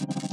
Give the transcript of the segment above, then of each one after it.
you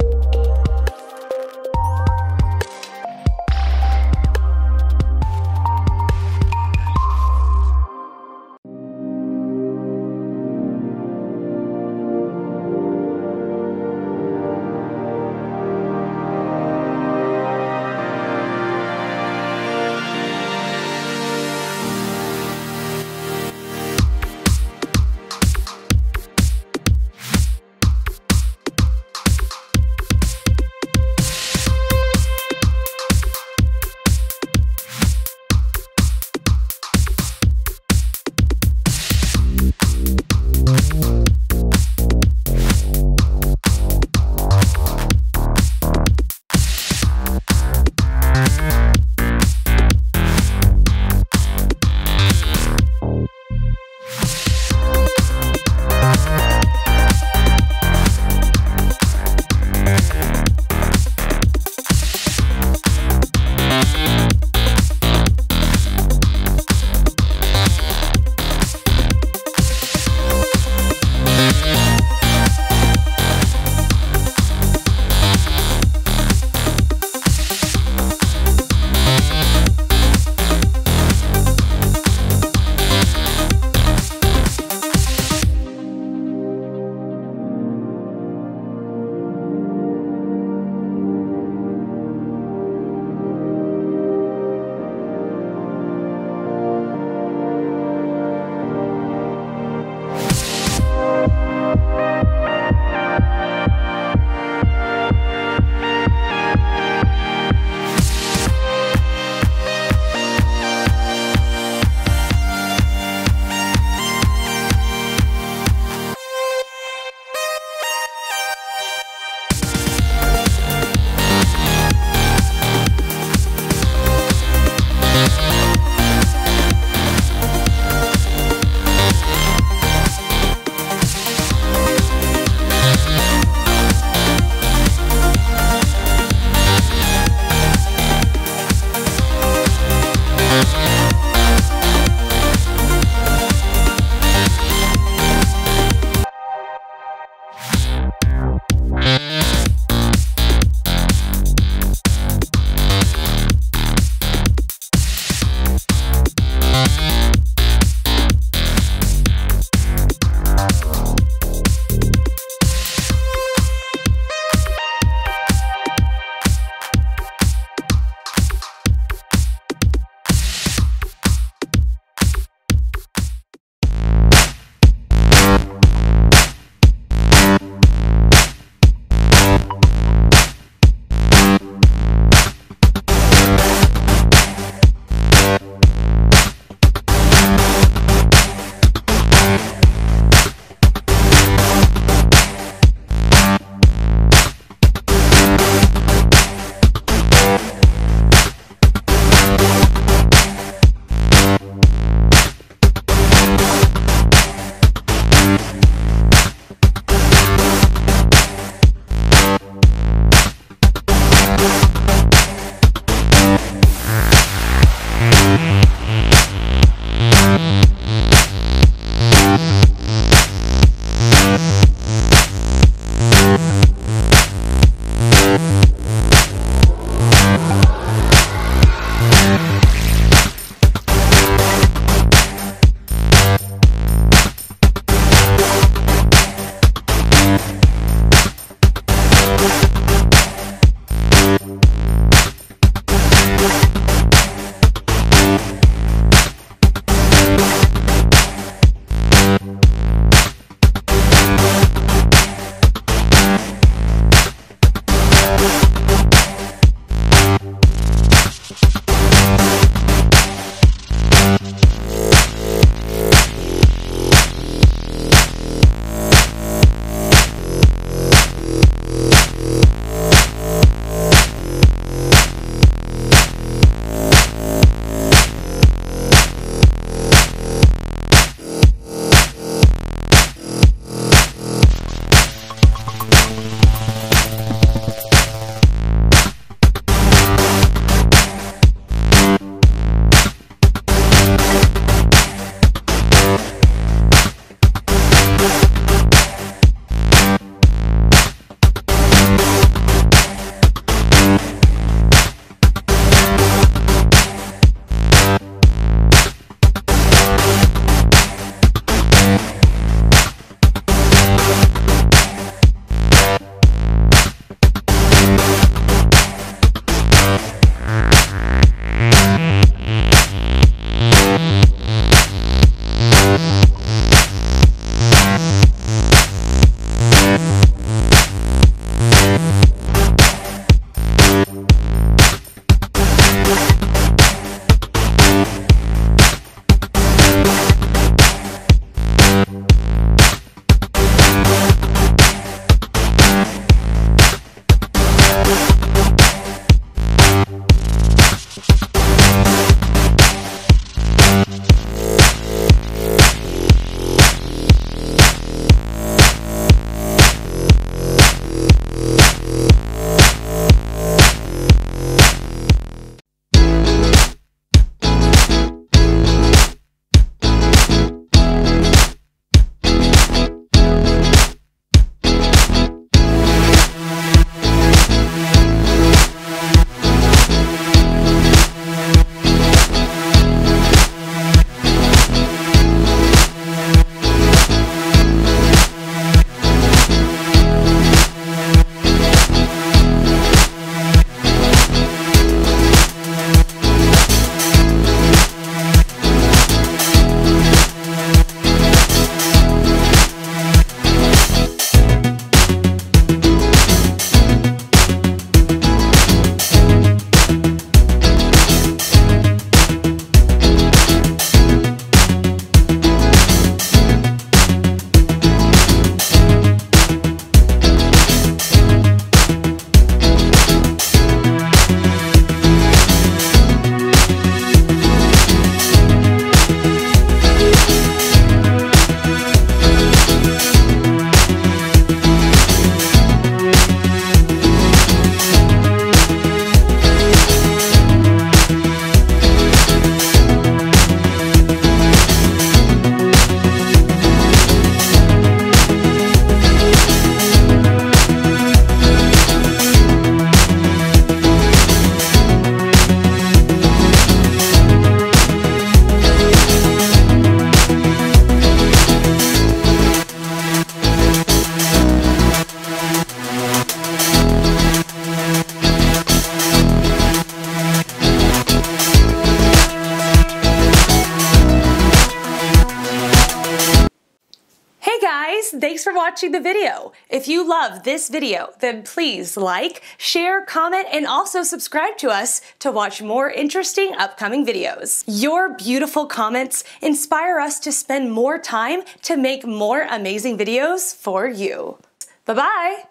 Thanks for watching the video. If you love this video, then please like, share, comment, and also subscribe to us to watch more interesting upcoming videos. Your beautiful comments inspire us to spend more time to make more amazing videos for you. Bye-bye!